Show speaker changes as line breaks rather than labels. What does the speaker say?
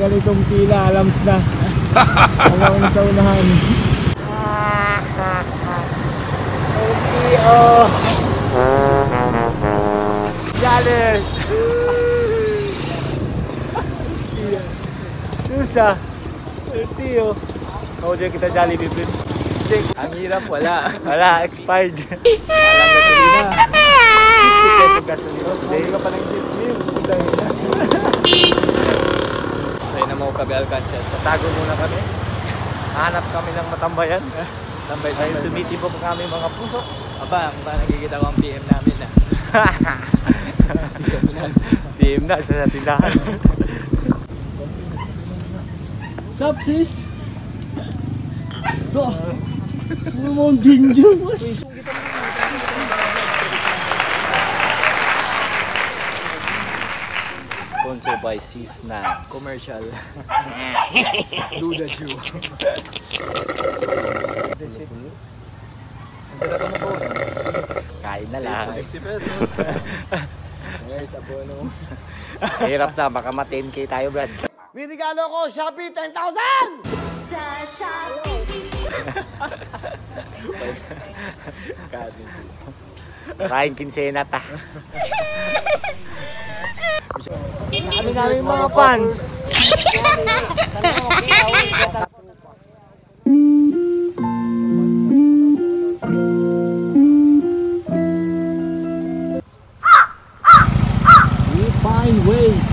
ganitong pila, alams na. Hanggang sa unahan. Okay, oh. Jealous. Susa. Ulti, oh. Ako dyan kita Jollibee, friend.
Ang hirap, wala.
Wala, expired.
Walang gasolina.
60 pesos gasolina. Hindi ka pa ng
Kabi alkansya.
Tatago muna kami. Hanap kami ng matambayan.
Tambay tayo.
tumitibok kami mga puso.
Aba, ba nakikita ko ang PM namin na.
PM na sa tindahan. Sup sis? So, ano mo ang ginjo?
Sponsor by C-Snacks. Commercial. Duda Jew.
Kain na lang.
50 pesos. Yes, abono.
Hirap na, baka ma-10k tayo Brad.
Regalo ko, Shopee 10,000!
Sa Shopee.
Kain kinsena ta. Namin mga fans. We find ways